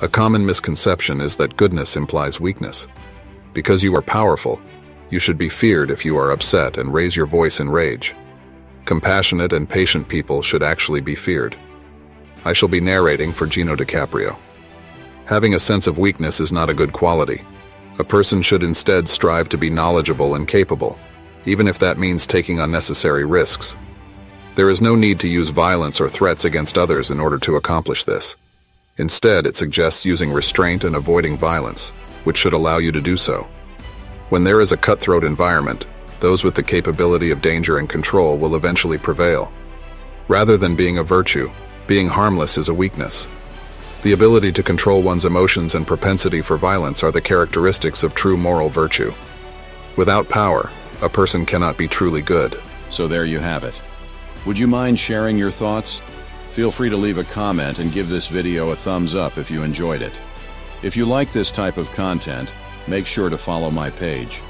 A common misconception is that goodness implies weakness. Because you are powerful, you should be feared if you are upset and raise your voice in rage. Compassionate and patient people should actually be feared. I shall be narrating for Gino DiCaprio. Having a sense of weakness is not a good quality. A person should instead strive to be knowledgeable and capable, even if that means taking unnecessary risks. There is no need to use violence or threats against others in order to accomplish this. Instead, it suggests using restraint and avoiding violence, which should allow you to do so. When there is a cutthroat environment, those with the capability of danger and control will eventually prevail. Rather than being a virtue, being harmless is a weakness. The ability to control one's emotions and propensity for violence are the characteristics of true moral virtue. Without power, a person cannot be truly good. So there you have it. Would you mind sharing your thoughts? Feel free to leave a comment and give this video a thumbs up if you enjoyed it. If you like this type of content, make sure to follow my page.